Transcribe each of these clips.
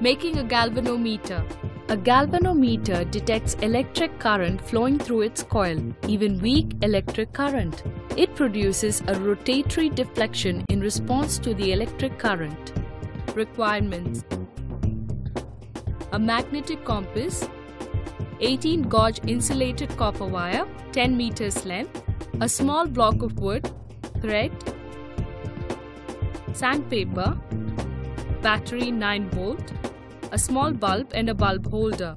Making a galvanometer. A galvanometer detects electric current flowing through its coil, even weak electric current. It produces a rotatory deflection in response to the electric current. Requirements A magnetic compass, 18 gauge insulated copper wire, 10 meters length, a small block of wood, thread, sandpaper, battery 9 volt, a small bulb and a bulb holder.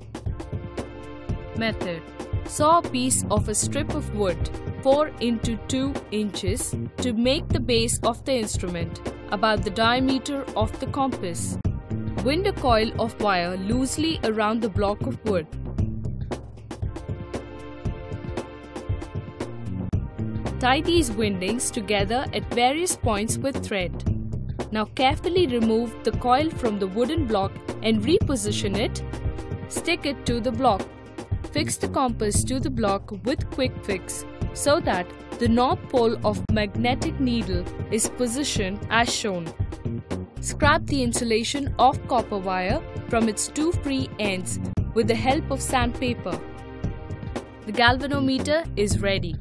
Method Saw a piece of a strip of wood 4 into 2 inches to make the base of the instrument about the diameter of the compass. Wind a coil of wire loosely around the block of wood. Tie these windings together at various points with thread. Now carefully remove the coil from the wooden block and reposition it. Stick it to the block. Fix the compass to the block with quick fix so that the north pole of magnetic needle is positioned as shown. Scrap the insulation of copper wire from its two free ends with the help of sandpaper. The galvanometer is ready.